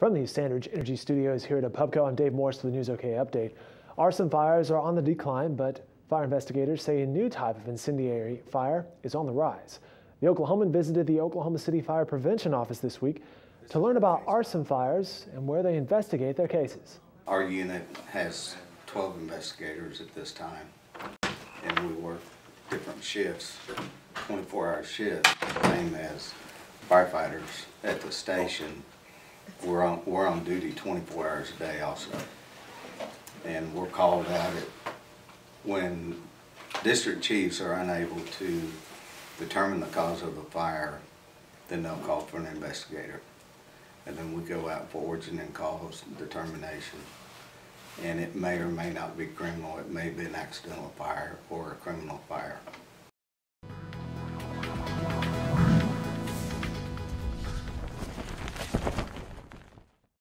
From the SandRidge Energy Studios here at OPUBCO, I'm Dave Morris with the NewsOK update. Arson fires are on the decline, but fire investigators say a new type of incendiary fire is on the rise. The Oklahoman visited the Oklahoma City Fire Prevention Office this week to learn about arson fires and where they investigate their cases. Our unit has 12 investigators at this time, and we work different shifts, 24-hour shifts, same as firefighters at the station. We're on, we're on duty 24 hours a day also. And we're called out at, when district chiefs are unable to determine the cause of a fire, then they'll call for an investigator. And then we go out forwards and then cause determination. And it may or may not be criminal, it may be an accidental fire or a criminal fire.